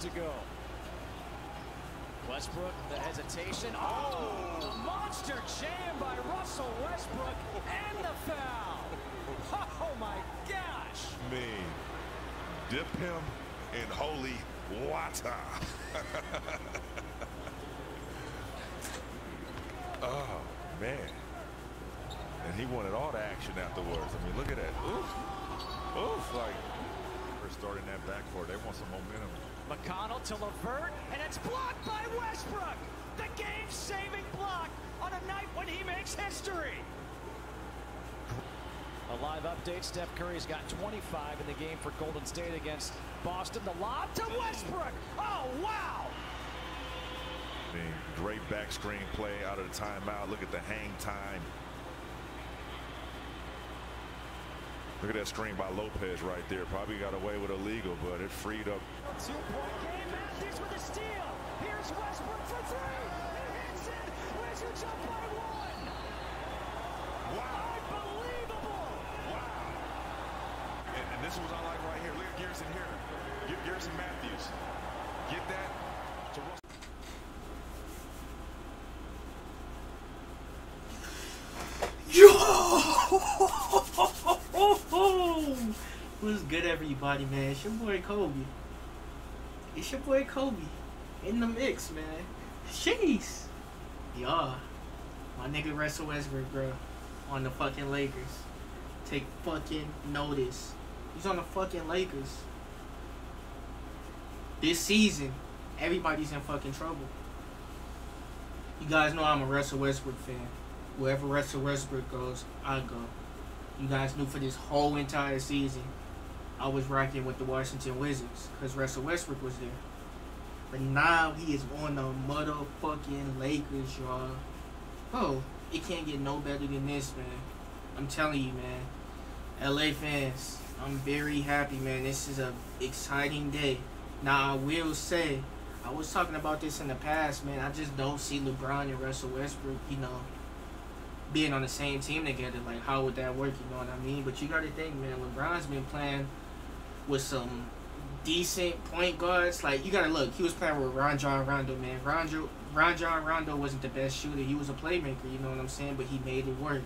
to go. Westbrook, the hesitation. Oh, a monster jam by Russell Westbrook and the foul. Oh, my gosh. Me. Dip him in holy water. oh, man. And he wanted all the action afterwards. I mean, look at that. Oof. Oof. Like, we're starting that backcourt. They want some momentum. McConnell to Levert, and it's blocked by Westbrook. The game-saving block on a night when he makes history. A live update, Steph Curry's got 25 in the game for Golden State against Boston. The lob to Westbrook. Oh, wow. I mean, great back screen play out of the timeout. Look at the hang time. Look at that screen by Lopez right there. Probably got away with illegal, but it freed up. Two-point game. Matthews with a steal. Here's Westbrook for three. He hits it. Wizards up by one. Wow. Unbelievable. Wow. And, and this is what I like right here. Look at Garrison here. Get Garrison Matthews. Get that to Russell. Yo! What's good, everybody, man? It's your boy Kobe. It's your boy Kobe in the mix, man. Jeez. Yeah. My nigga Russell Westbrook, bro, on the fucking Lakers. Take fucking notice. He's on the fucking Lakers. This season, everybody's in fucking trouble. You guys know I'm a Russell Westbrook fan. Wherever Russell Westbrook goes, I go. You guys knew for this whole entire season, I was rocking with the Washington Wizards because Russell Westbrook was there. But now he is on the motherfucking Lakers, y'all. Oh, it can't get no better than this, man. I'm telling you, man. LA fans, I'm very happy, man. This is a exciting day. Now I will say, I was talking about this in the past, man. I just don't see LeBron and Russell Westbrook, you know, being on the same team together. Like, how would that work? You know what I mean? But you got to think, man. LeBron's been playing with some decent point guards. Like, you got to look. He was playing with Rajon Rondo, man. Ron, Rajon Rondo wasn't the best shooter. He was a playmaker. You know what I'm saying? But he made it work.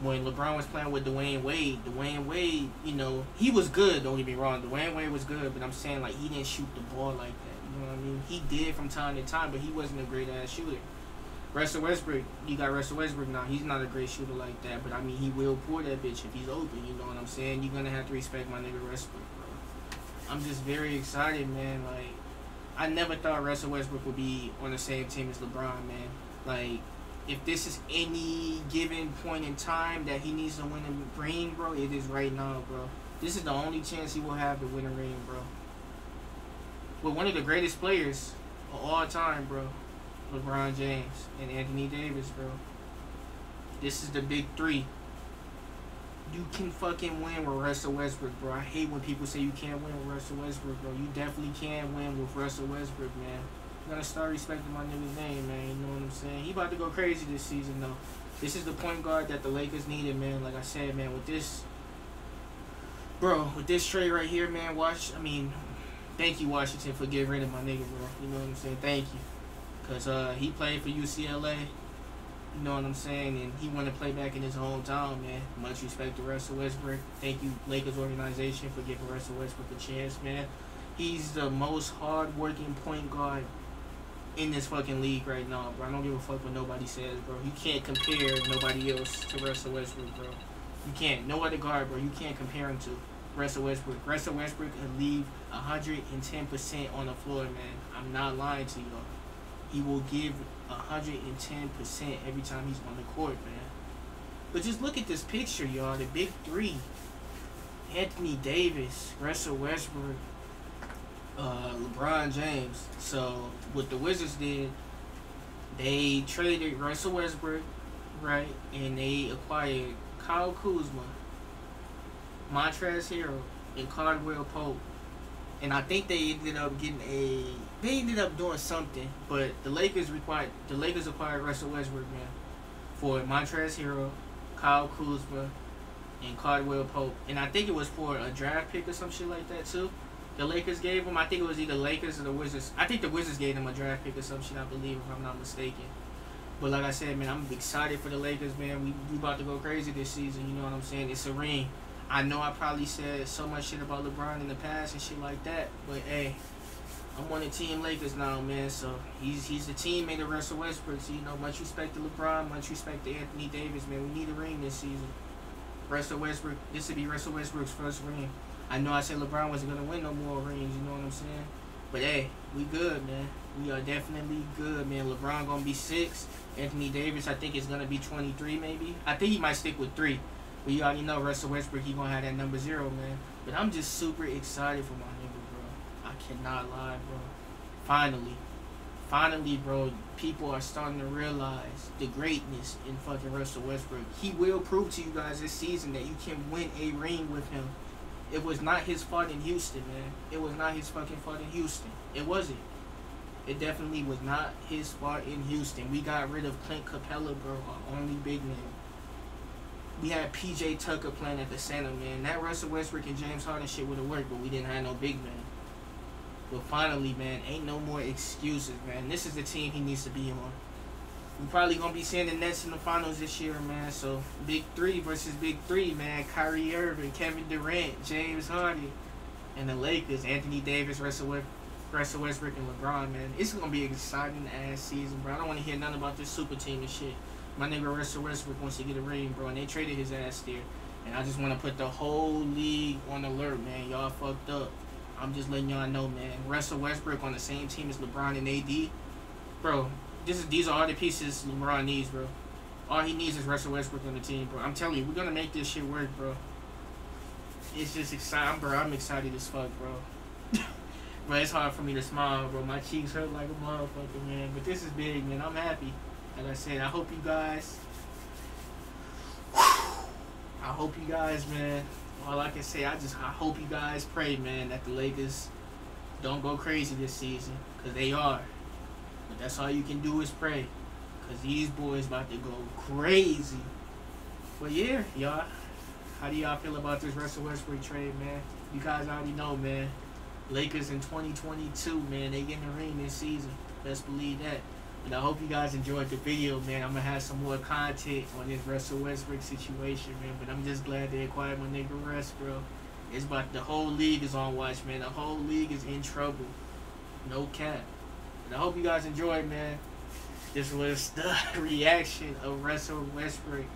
When LeBron was playing with Dwyane Wade, Dwyane Wade, you know, he was good. Don't get me wrong. Dwyane Wade was good, but I'm saying like he didn't shoot the ball like that. You know what I mean? He did from time to time, but he wasn't a great ass shooter. Russell Westbrook, you got Russell Westbrook now. He's not a great shooter like that, but I mean, he will pour that bitch if he's open. You know what I'm saying? You're gonna have to respect my nigga Westbrook, bro. I'm just very excited, man. Like, I never thought Russell Westbrook would be on the same team as LeBron, man. Like, if this is any given point in time that he needs to win a ring, bro, it is right now, bro. This is the only chance he will have to win a ring, bro. With one of the greatest players of all time, bro. LeBron James and Anthony Davis, bro. This is the big three. You can fucking win with Russell Westbrook, bro. I hate when people say you can't win with Russell Westbrook, bro. You definitely can win with Russell Westbrook, man. You gotta start respecting my nigga's name, man. You know what I'm saying? He about to go crazy this season, though. This is the point guard that the Lakers needed, man. Like I said, man, with this, bro, with this trade right here, man. Watch, I mean, thank you, Washington, for getting rid of my nigga, bro. You know what I'm saying? Thank you. Because uh, he played for UCLA. You know what I'm saying? And he wanted to play back in his hometown, man. Much respect to Russell Westbrook. Thank you, Lakers organization, for giving Russell Westbrook a chance, man. He's the most hard-working point guard in this fucking league right now, bro. I don't give a fuck what nobody says, bro. You can't compare nobody else to Russell Westbrook, bro. You can't. No other guard, bro. You can't compare him to Russell Westbrook. Russell Westbrook can leave 110% on the floor, man. I'm not lying to y'all he will give 110% every time he's on the court, man. But just look at this picture, y'all. The big three. Anthony Davis, Russell Westbrook, uh, LeBron James. So what the Wizards did, they traded Russell Westbrook, right? And they acquired Kyle Kuzma, Montrezl Harrell, and Caldwell Pope and I think they ended up getting a. They ended up doing something, but the Lakers required the Lakers acquired Russell Westbrook man for Montrezl Harrell, Kyle Kuzma, and Caldwell Pope, and I think it was for a draft pick or some shit like that too. The Lakers gave him. I think it was either the Lakers or the Wizards. I think the Wizards gave him a draft pick or some shit. I believe, if I'm not mistaken. But like I said, man, I'm excited for the Lakers, man. We we about to go crazy this season. You know what I'm saying? It's ring. I know I probably said so much shit about LeBron in the past and shit like that, but hey, I'm on the team Lakers now, man. So he's he's the teammate of Russell Westbrook. So, you know, much respect to LeBron, much respect to Anthony Davis, man. We need a ring this season. Russell Westbrook, this would be Russell Westbrook's first ring. I know I said LeBron wasn't gonna win no more rings. You know what I'm saying? But hey, we good, man. We are definitely good, man. LeBron gonna be six. Anthony Davis, I think, is gonna be 23, maybe. I think he might stick with three. But you already know Russell Westbrook, he gonna have that number zero, man. But I'm just super excited for my nigga, bro. I cannot lie, bro. Finally, finally, bro, people are starting to realize the greatness in fucking Russell Westbrook. He will prove to you guys this season that you can win a ring with him. It was not his fault in Houston, man. It was not his fucking fault in Houston. It wasn't. It definitely was not his fault in Houston. We got rid of Clint Capela, bro, our only big man. We had PJ Tucker playing at the center, man. That Russell Westbrook and James Harden shit would have worked, but we didn't have no big man. But finally, man, ain't no more excuses, man. This is the team he needs to be on. We probably gonna be seeing the Nets in the finals this year, man. So big three versus big three, man. Kyrie Irving, Kevin Durant, James Harden, and the Lakers. Anthony Davis, Russell Westbrook. Russell Westbrook and LeBron, man. It's gonna be an exciting ass season, bro. I don't want to hear nothing about this super team and shit. My nigga Russell Westbrook wants to get a ring, bro, and they traded his ass there. And I just want to put the whole league on alert, man. Y'all fucked up. I'm just letting y'all know, man. Russell Westbrook on the same team as LeBron and AD, bro. This is these are all the pieces LeBron needs, bro. All he needs is Russell Westbrook on the team, bro. I'm telling you, we're gonna make this shit work, bro. It's just exciting, bro. I'm excited as fuck, bro. But it's hard for me to smile, bro. My cheeks hurt like a motherfucker, man. But this is big, man. I'm happy. Like I said, I hope you guys. I hope you guys, man. All I can say, I just I hope you guys pray, man, that the Lakers don't go crazy this season, cause they are. But that's all you can do is pray, cause these boys about to go crazy. But yeah, y'all. How do y'all feel about this Russell Westbrook trade, man? You guys already know, man. Lakers in 2022, man. They getting the ring this season. Best believe that. And I hope you guys enjoyed the video, man. I'm gonna have some more content on this Russell Westbrook situation, man. But I'm just glad they acquired my nigga Russ, bro. It's about the whole league is on watch, man. The whole league is in trouble. No cap. And I hope you guys enjoyed, man. This was the reaction of Russell Westbrook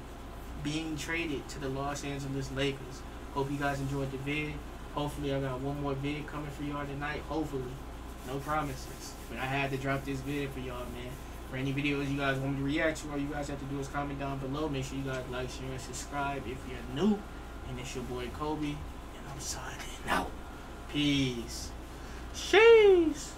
being traded to the Los Angeles Lakers. Hope you guys enjoyed the vid. Hopefully, I got one more vid coming for y'all tonight. Hopefully. No promises. But I had to drop this video for y'all, man. For any videos you guys want me to react to, all you guys have to do is comment down below. Make sure you guys like, share, and subscribe if you're new. And it's your boy Kobe. And I'm signing out. Peace. Sheesh.